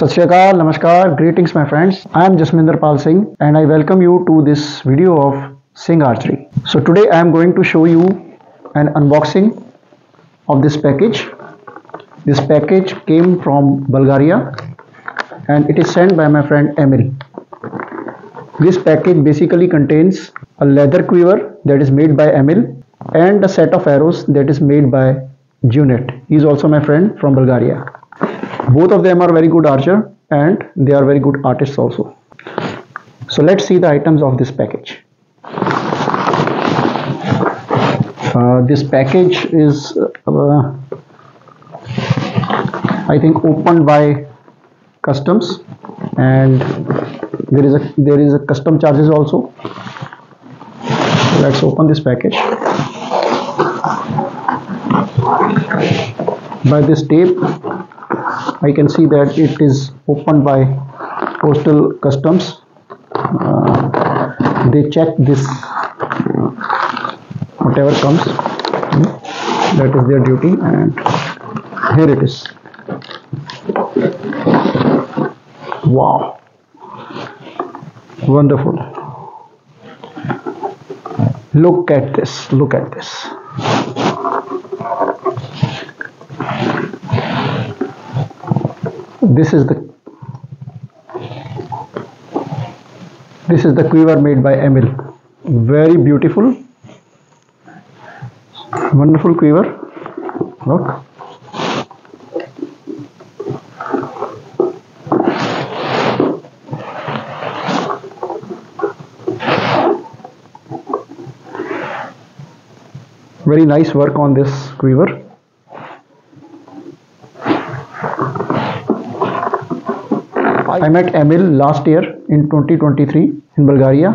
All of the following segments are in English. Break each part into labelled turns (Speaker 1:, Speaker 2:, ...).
Speaker 1: Sat Shri Akal, Namaskar, greetings my friends. I am Jasminder Pal Singh and I welcome you to this video of Singh Archery. So today I am going to show you an unboxing of this package. This package came from Bulgaria and it is sent by my friend Emil. This package basically contains a leather quiver that is made by Emil and a set of arrows that is made by Djyuneyt. He is also my friend from Bulgaria both of them are very good archer and they are very good artists also. So let's see the items of this package. Uh, this package is uh, I think opened by customs and there is a there is a custom charges also. Let's open this package. By this tape I can see that it is opened by postal customs. Uh, they check this whatever comes. That is their duty and here it is. Wow. Wonderful. Look at this look at this this is the this is the quiver made by Emil. Very beautiful. Wonderful quiver. Look. Very nice work on this quiver I met Emil last year in 2023 in Bulgaria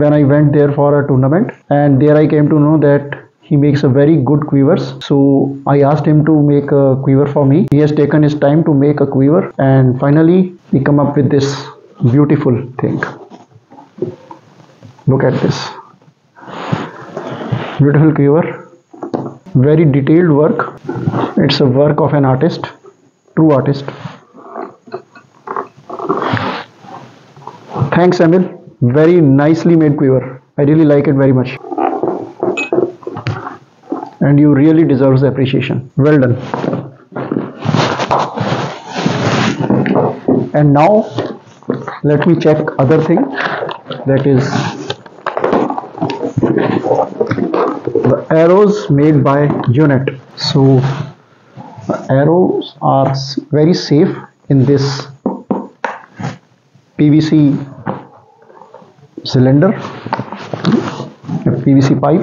Speaker 1: when I went there for a tournament. And there I came to know that he makes a very good quivers. So I asked him to make a quiver for me. He has taken his time to make a quiver and finally he come up with this beautiful thing. Look at this. Beautiful quiver. Very detailed work. It's a work of an artist true artist Thanks Emil. Very nicely made quiver. I really like it very much. And you really deserve the appreciation. Well done. And now let me check other thing that is the arrows made by Djyuneyt. So arrows are very safe in this PVC cylinder a PVC pipe.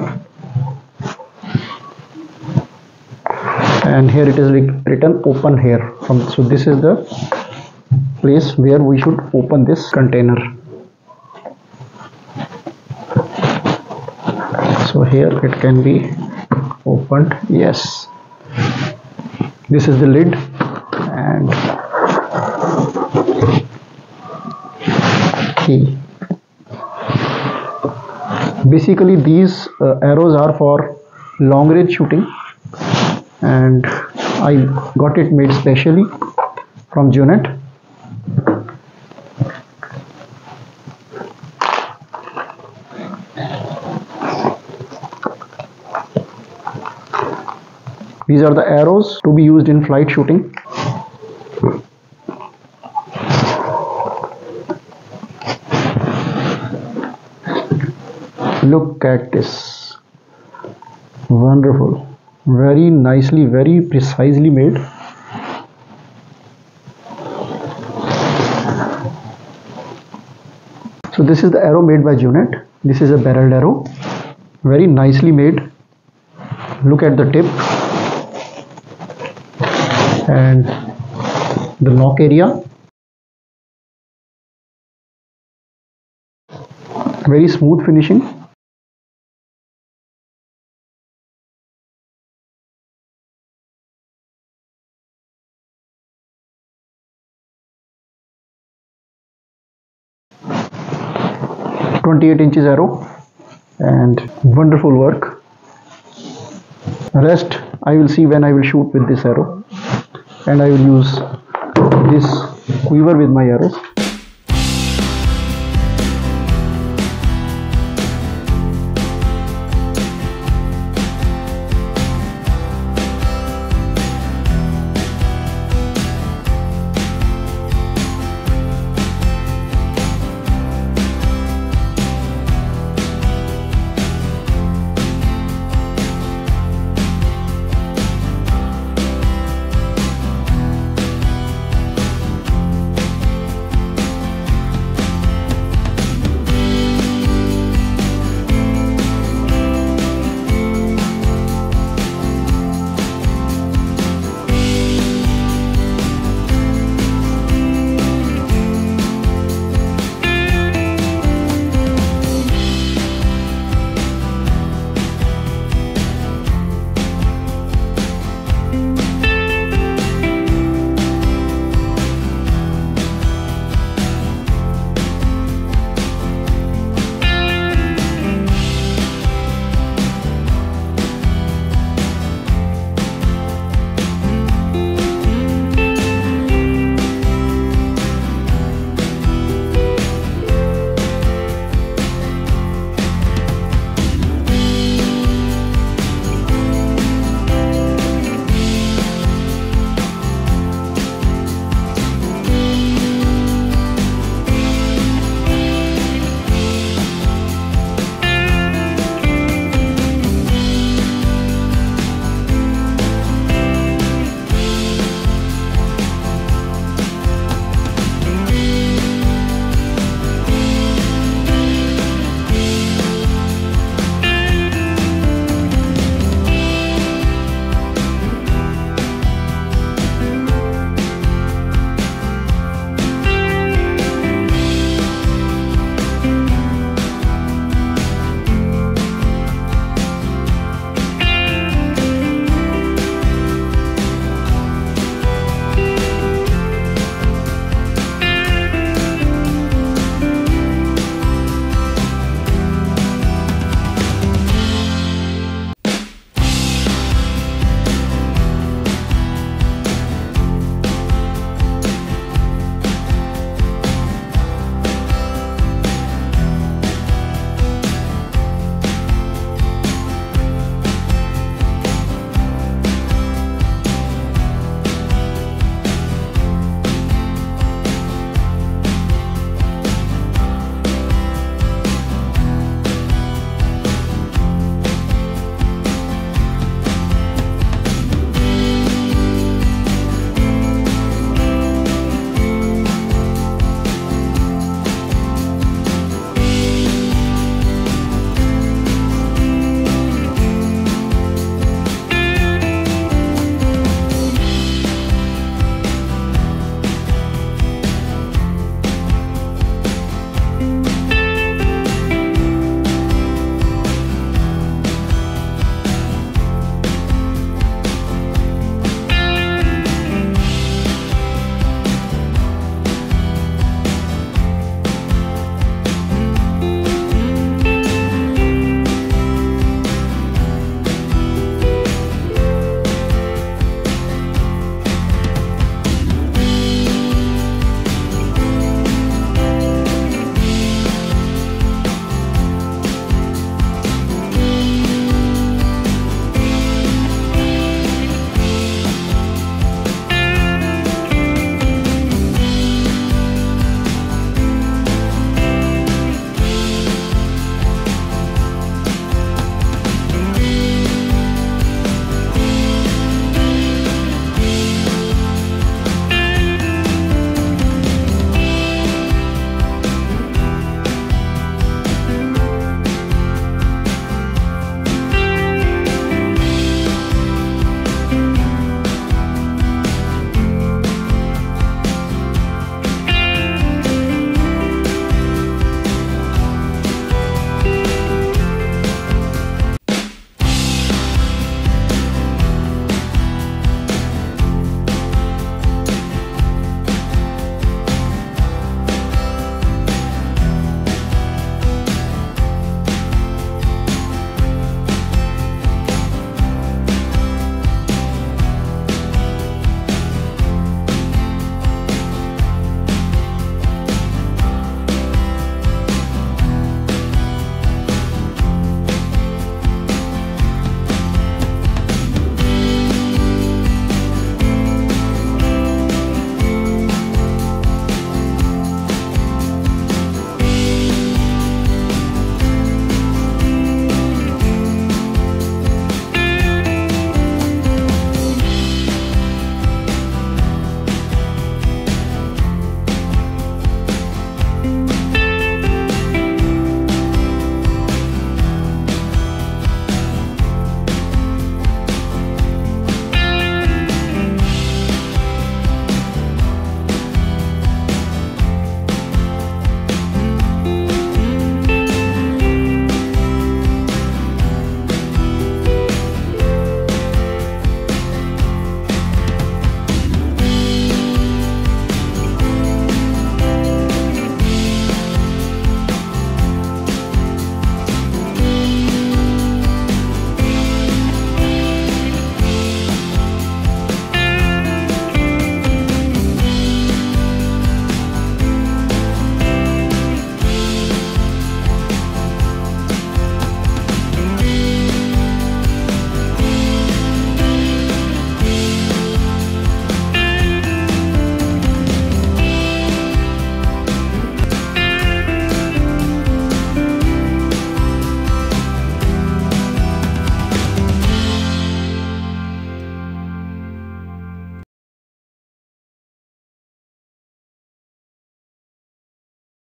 Speaker 1: And here it is written open here. From so this is the place where we should open this container. So here it can be opened yes. This is the lid and key basically these uh, arrows are for long range shooting. And I got it made specially from Djyuneyt. These are the arrows to be used in flight shooting look at this. Wonderful. Very nicely very precisely made. So this is the arrow made by Djyuneyt. This is a barreled arrow. Very nicely made. Look at the tip. And the nock area. Very smooth finishing 28 inches arrow and wonderful work rest I will see when I will shoot with this arrow and I will use this quiver with my arrow.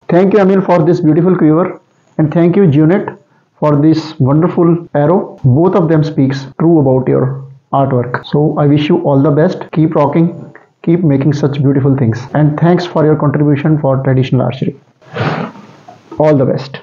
Speaker 1: Thank you Emil for this beautiful quiver and thank you Djyuneyt for this wonderful arrow. Both of them speaks true about your artwork. So I wish you all the best. Keep rocking. Keep making such beautiful things. And thanks for your contribution for traditional archery. All the best.